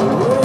Whoa.